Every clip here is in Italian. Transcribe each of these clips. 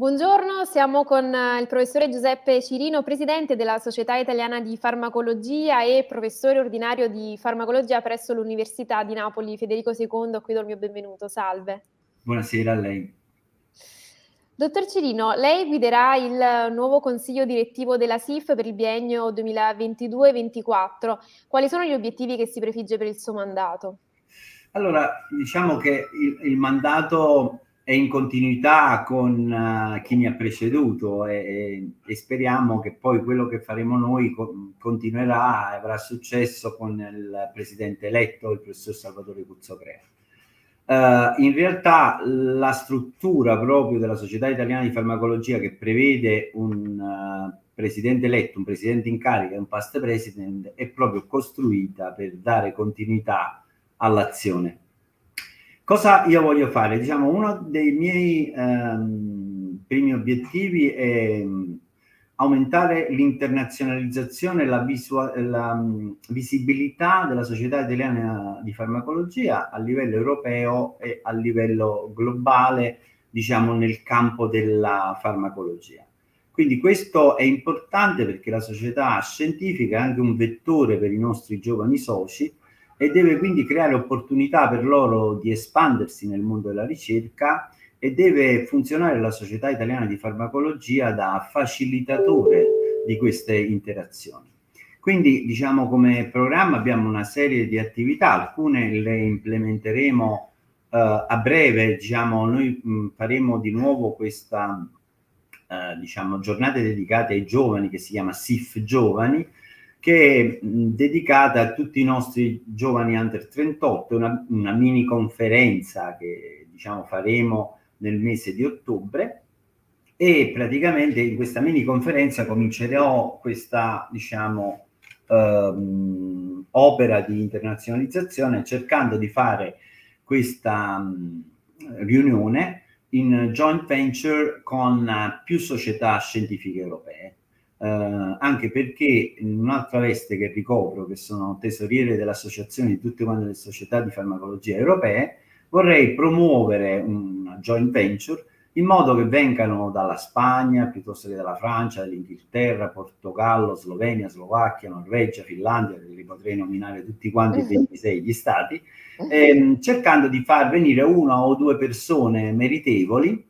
Buongiorno, siamo con il professore Giuseppe Cirino, presidente della Società Italiana di Farmacologia e professore ordinario di farmacologia presso l'Università di Napoli Federico II. A cui do il mio benvenuto. Salve. Buonasera a lei. Dottor Cirino, lei guiderà il nuovo consiglio direttivo della SIF per il biennio 2022-2024. Quali sono gli obiettivi che si prefigge per il suo mandato? Allora, diciamo che il, il mandato è in continuità con uh, chi mi ha preceduto e, e, speriamo che poi quello che faremo noi co- continuerà e avrà successo con il presidente eletto, il professor Salvatore Cuzzocrea. Uh, in realtà la struttura proprio della Società Italiana di Farmacologia che prevede un uh, presidente eletto, un presidente in carica e un past president è proprio costruita per dare continuità all'azione Cosa io voglio fare? Diciamo, uno dei miei ehm, primi obiettivi è mm, aumentare l'internazionalizzazione e la, visua- la um, visibilità della società italiana di farmacologia a livello europeo e a livello globale, diciamo, nel campo della farmacologia. Quindi questo è importante perché la società scientifica è anche un vettore per i nostri giovani soci e deve quindi creare opportunità per loro di espandersi nel mondo della ricerca e deve funzionare la Società Italiana di Farmacologia da facilitatore di queste interazioni. Quindi, diciamo, come programma abbiamo una serie di attività, alcune le implementeremo uh, a breve, diciamo, noi mh, faremo di nuovo questa, uh, diciamo, giornate dedicate ai giovani che si chiama SIF Giovani, che è dedicata a tutti i nostri giovani under 38, una, una mini conferenza che diciamo faremo nel mese di ottobre. E praticamente in questa mini conferenza comincerò questa diciamo ehm, opera di internazionalizzazione cercando di fare questa riunione in joint venture con uh, più società scientifiche europee eh, anche perché in un'altra veste che ricopro, che sono tesoriere dell'associazione di tutte quante le società di farmacologia europee, vorrei promuovere una joint venture in modo che vengano dalla Spagna piuttosto che dalla Francia, dall'Inghilterra, Portogallo, Slovenia, Slovacchia, Norvegia, Finlandia, che li potrei nominare tutti quanti 26 gli stati, ehm, cercando di far venire una o due persone meritevoli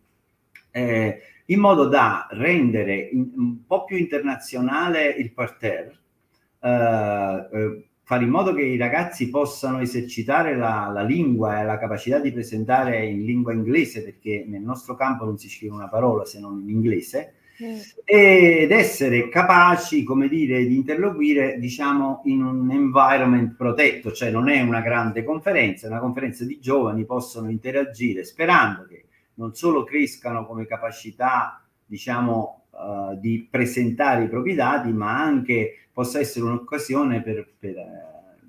eh, in modo da rendere in, un po' più internazionale il parterre, eh, eh, fare in modo che i ragazzi possano esercitare la, la, lingua e la capacità di presentare in lingua inglese, perché nel nostro campo non si scrive una parola se non in inglese, mm. ed essere capaci, come dire, di interloquire, diciamo, in un environment protetto, cioè non è una grande conferenza, è una conferenza di giovani, possono interagire sperando che non solo crescano come capacità, diciamo, uh, di presentare i propri dati, ma anche possa essere un'occasione per, per,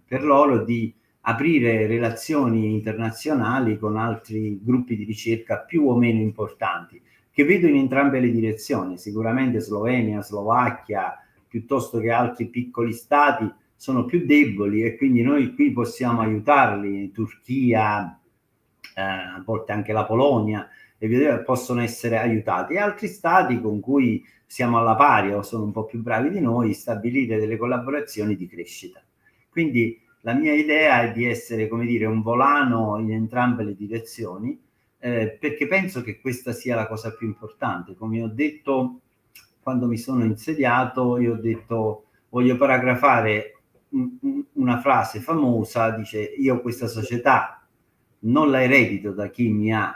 per loro di aprire relazioni internazionali con altri gruppi di ricerca più o meno importanti, che vedo in entrambe le direzioni. Sicuramente Slovenia, Slovacchia, piuttosto che altri piccoli stati, sono più deboli e quindi noi qui possiamo aiutarli, Turchia, eh, a volte anche la Polonia, e possono essere aiutati. E altri stati con cui siamo alla pari o sono un po' più bravi di noi, stabilire delle collaborazioni di crescita. Quindi la mia idea è di essere, come dire, un volano in entrambe le direzioni, eh, perché penso che questa sia la cosa più importante. Come ho detto quando mi sono insediato, io ho detto voglio paragrafare un, una frase famosa, dice io questa società non la eredito da chi mi ha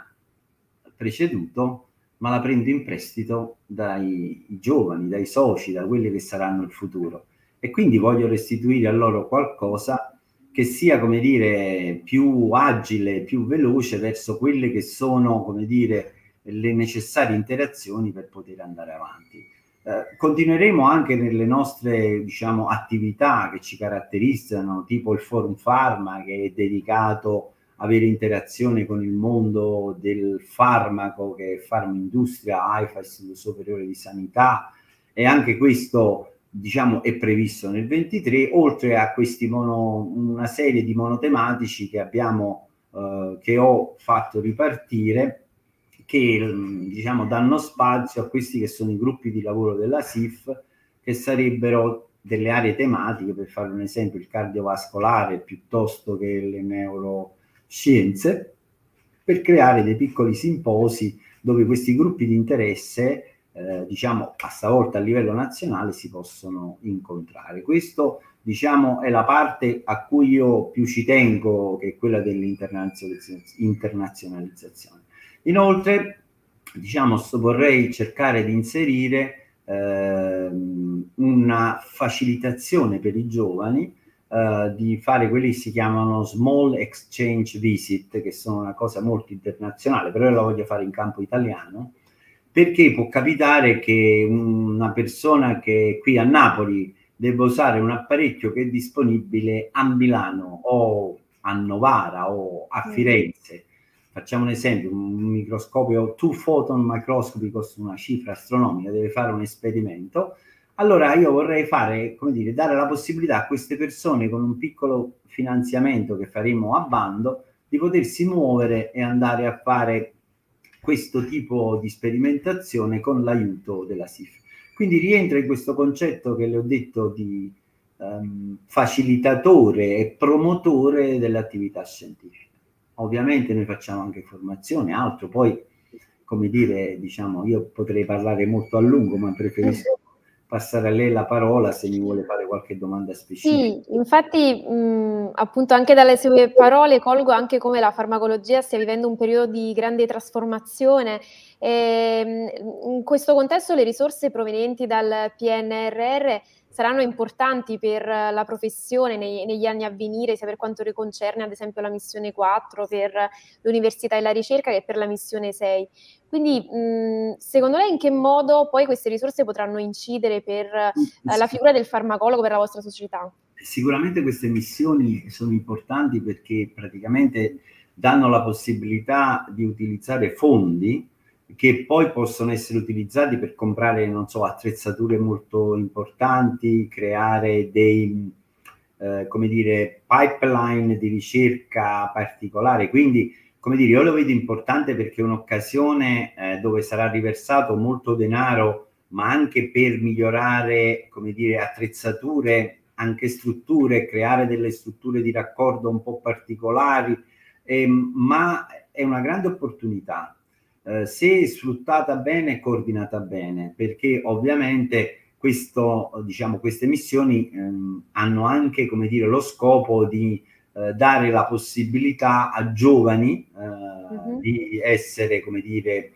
preceduto, ma la prendo in prestito dai giovani, dai soci, da quelli che saranno il futuro. E quindi voglio restituire a loro qualcosa che sia, come dire, più agile, più veloce verso quelle che sono, come dire, le necessarie interazioni per poter andare avanti. Eh, continueremo anche nelle nostre diciamo, attività che ci caratterizzano, tipo il Forum Pharma che è dedicato avere interazione con il mondo del farmaco, che è Farmindustria, AIFA, Istituto Superiore di Sanità, e anche questo diciamo è previsto nel 23, oltre a questi mono, una serie di monotematici che abbiamo, eh, che ho fatto ripartire che diciamo, danno spazio a questi che sono i gruppi di lavoro della SIF, che sarebbero delle aree tematiche, per fare un esempio, il cardiovascolare piuttosto che le neuroscienze, per creare dei piccoli simposi dove questi gruppi di interesse, eh, diciamo, a stavolta a livello nazionale si possono incontrare. Questo, diciamo, è la parte a cui io più ci tengo, che è quella dell'internazionalizzazione. Inoltre, diciamo, vorrei cercare di inserire eh, una facilitazione per i giovani eh, di fare quelli che si chiamano small exchange visit, che sono una cosa molto internazionale, però io la voglio fare in campo italiano, perché può capitare che una persona che è qui a Napoli debba usare un apparecchio che è disponibile a Milano o a Novara o a mm. Firenze facciamo un esempio, un microscopio, two photon microscopy costa una cifra astronomica, deve fare un esperimento, allora io vorrei fare, come dire, dare la possibilità a queste persone con un piccolo finanziamento che faremo a bando di potersi muovere e andare a fare questo tipo di sperimentazione con l'aiuto della SIF. Quindi rientra in questo concetto che le ho detto di um, facilitatore e promotore dell'attività scientifica. Ovviamente noi facciamo anche formazione, altro, poi come dire, diciamo, io potrei parlare molto a lungo, ma preferisco passare a lei la parola se mi vuole fare qualche domanda specifica. Sì, infatti mh, appunto anche dalle sue parole colgo anche come la farmacologia stia vivendo un periodo di grande trasformazione. E, in questo contesto le risorse provenienti dal PNRR saranno importanti per la professione nei, negli anni a venire, sia per quanto concerne ad esempio la missione 4 per l'università e la ricerca che per la missione 6. Quindi mh, secondo lei in che modo poi queste risorse potranno incidere per eh, la figura del farmacologo per la vostra società? Sicuramente queste missioni sono importanti perché praticamente danno la possibilità di utilizzare fondi che poi possono essere utilizzati per comprare, non so, attrezzature molto importanti, creare dei, eh, come dire, pipeline di ricerca particolare. Quindi, come dire, io lo vedo importante perché è un'occasione eh, dove sarà riversato molto denaro, ma anche per migliorare, come dire, attrezzature, anche strutture, creare delle strutture di raccordo un po' particolari, eh, ma è una grande opportunità eh, se sfruttata bene e coordinata bene, perché ovviamente questo, diciamo, queste missioni ehm, hanno anche come dire, lo scopo di eh, dare la possibilità a giovani eh, uh-huh. di essere, come dire,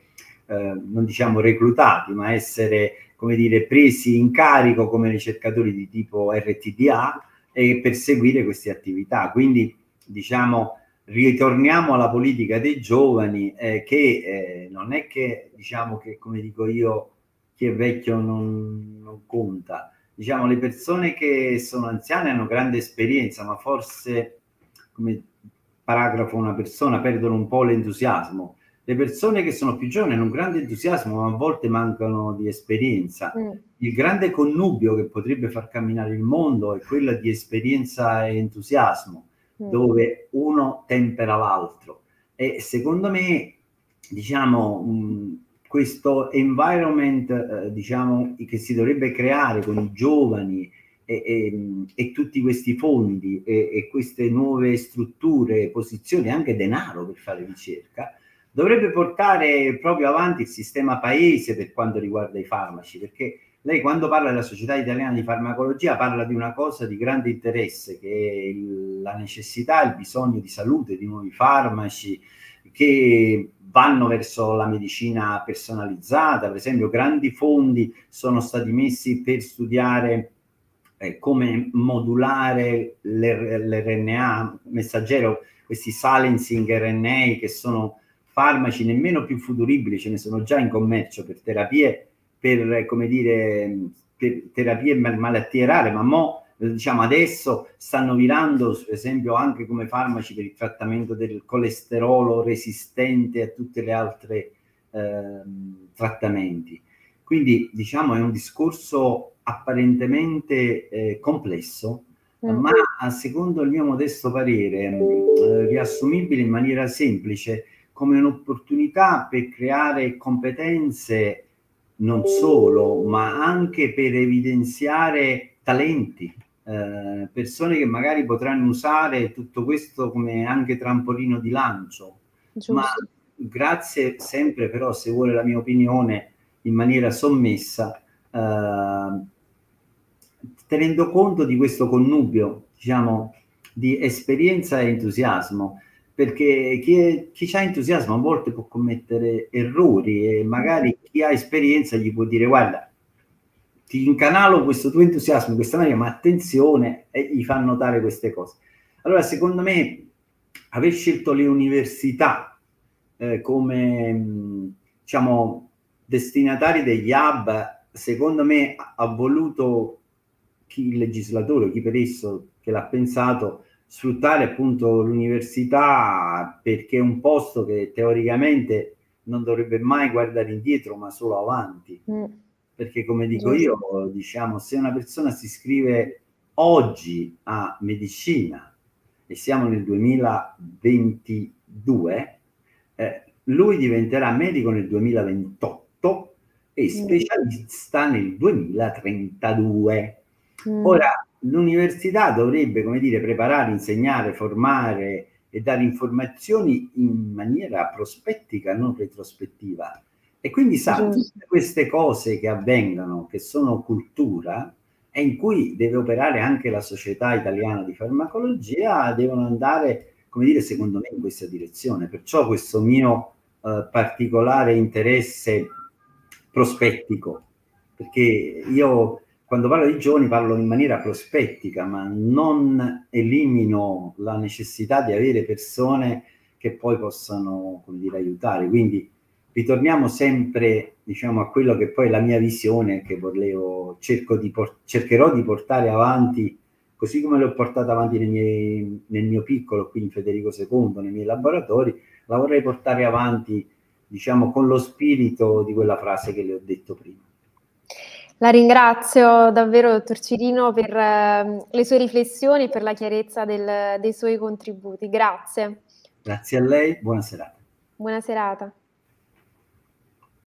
eh, non diciamo reclutati, ma essere come dire, presi in carico come ricercatori di tipo RTDA e perseguire queste attività. Quindi, diciamo, ritorniamo alla politica dei giovani eh, che eh, non è che diciamo che come dico io chi è vecchio non, non, conta diciamo le persone che sono anziane hanno grande esperienza ma forse come paragrafo una persona perdono un po' l'entusiasmo le persone che sono più giovani hanno un grande entusiasmo ma a volte mancano di esperienza mm. il grande connubio che potrebbe far camminare il mondo è quello di esperienza e entusiasmo. Dove uno tempera l'altro. E secondo me, diciamo, mh, questo environment, eh, diciamo, che si dovrebbe creare con i giovani e, e, e tutti questi fondi e, e, queste nuove strutture, posizioni, anche denaro per fare ricerca, dovrebbe portare proprio avanti il sistema paese per quanto riguarda i farmaci, perché lei quando parla della Società Italiana di Farmacologia parla di una cosa di grande interesse, che è la necessità, il bisogno di salute, di nuovi farmaci che vanno verso la medicina personalizzata. Per esempio, grandi fondi sono stati messi per studiare eh, come modulare l'RNA messaggero, questi silencing RNA che sono farmaci nemmeno più futuribili, ce ne sono già in commercio per terapie per, come dire, per terapie malattie rare, ma mo, diciamo, adesso stanno virando, per esempio, anche come farmaci per il trattamento del colesterolo resistente a tutte le altre eh, trattamenti. Quindi, diciamo, è un discorso apparentemente eh, complesso, mm. ma secondo il mio modesto parere, eh, riassumibile in maniera semplice come un'opportunità per creare competenze non solo, ma anche per evidenziare talenti, eh, persone che magari potranno usare tutto questo come anche trampolino di lancio. Giusto. Ma grazie sempre però, se vuole la mia opinione, in maniera sommessa, eh, tenendo conto di questo connubio, diciamo, di esperienza e entusiasmo, perché chi, è, chi ha entusiasmo a volte può commettere errori e magari chi ha esperienza gli può dire guarda, ti incanalo questo tuo entusiasmo in questa maniera, ma attenzione, e gli fa notare queste cose. Allora, secondo me, aver scelto le università eh, come, diciamo, destinatari degli hub, secondo me ha voluto chi il legislatore, chi per esso che l'ha pensato, sfruttare appunto l'università perché è un posto che teoricamente non dovrebbe mai guardare indietro ma solo avanti. Mm. Perché come dico io, diciamo, se una persona si iscrive oggi a medicina e siamo nel 2022, eh, lui diventerà medico nel 2028 e mm. specialista nel 2032. Mm. Ora, l'università dovrebbe, come dire, preparare, insegnare, formare e dare informazioni in maniera prospettica, non retrospettiva. E quindi sa, tutte queste cose che avvengono, che sono cultura, e in cui deve operare anche la Società Italiana di Farmacologia, devono andare, come dire, secondo me in questa direzione. Perciò questo mio eh, particolare interesse prospettico, perché io quando parlo di giovani parlo in maniera prospettica, ma non elimino la necessità di avere persone che poi possano, come dire, aiutare. Quindi ritorniamo sempre, diciamo, a quello che poi è la mia visione che volevo, di cercherò di portare avanti, così come l'ho portata avanti miei, nel mio piccolo qui in Federico II, nei miei laboratori, la vorrei portare avanti, diciamo, con lo spirito di quella frase che le ho detto prima. La ringrazio davvero, dottor Cirino, per eh, le sue riflessioni e per la chiarezza del, dei suoi contributi. Grazie. Grazie a lei, buona serata. Buona serata.